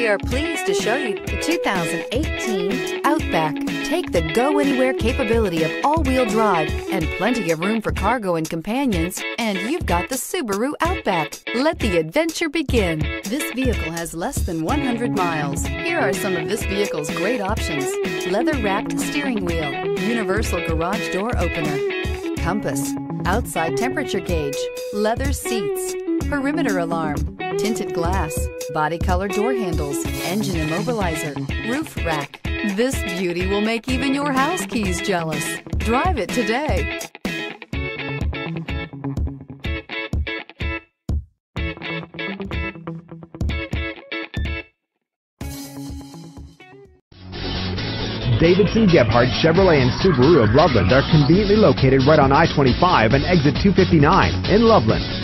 We are pleased to show you the 2018 Outback. Take the go anywhere capability of all-wheel drive and plenty of room for cargo and companions, and you've got the Subaru Outback. Let the adventure begin. This vehicle has less than 100 miles. Here are some of this vehicle's great options. Leather-wrapped steering wheel, universal garage door opener, compass, outside temperature gauge, leather seats, perimeter alarm, tinted glass, body color door handles, engine immobilizer, roof rack. This beauty will make even your house keys jealous. Drive it today. Davidson Gebhardt Chevrolet and Subaru of Loveland are conveniently located right on I-25 and exit 259 in Loveland.